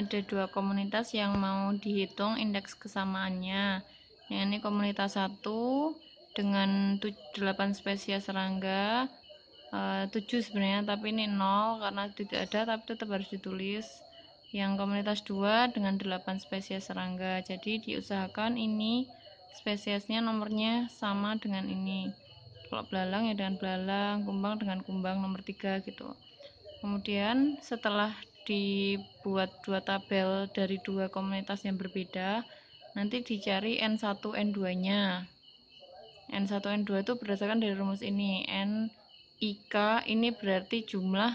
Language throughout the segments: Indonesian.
ada dua komunitas yang mau dihitung indeks kesamaannya. Yang ini komunitas satu dengan 8 spesies serangga uh, 7 sebenarnya tapi ini 0 karena tidak ada tapi tetap harus ditulis. Yang komunitas 2 dengan 8 spesies serangga. Jadi diusahakan ini spesiesnya nomornya sama dengan ini. Kalau belalang ya dengan belalang kumbang dengan kumbang nomor 3 gitu kemudian setelah dibuat dua tabel dari dua komunitas yang berbeda nanti dicari N1 N2 nya. N1 N2 itu berdasarkan dari rumus ini. N IK ini berarti jumlah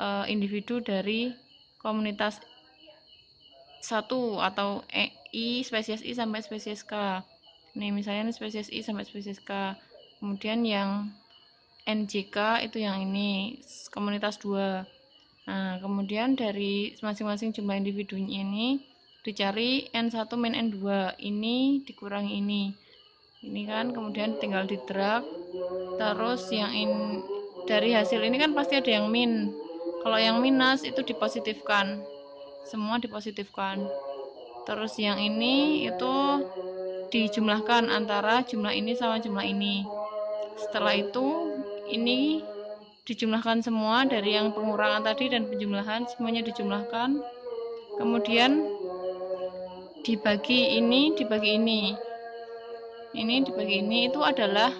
e, individu dari komunitas satu atau e, I spesies I sampai spesies K. Ini misalnya spesies I sampai spesies K. Kemudian yang NJK itu yang ini komunitas 2 nah kemudian dari masing-masing jumlah individunya ini dicari N1 min N2 ini dikurangi ini. Ini kan kemudian tinggal di drag. Terus yang in dari hasil ini kan pasti ada yang min. Kalau yang minus itu dipositifkan. Semua dipositifkan. Terus yang ini itu dijumlahkan antara jumlah ini sama jumlah ini. Setelah itu ini dijumlahkan semua dari yang pengurangan tadi dan penjumlahan semuanya dijumlahkan. Kemudian dibagi ini dibagi ini. Ini dibagi ini itu adalah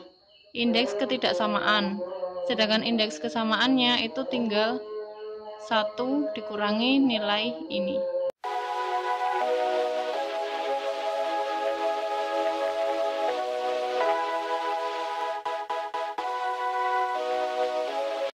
indeks ketidaksamaan. Sedangkan indeks kesamaannya itu tinggal satu dikurangi nilai ini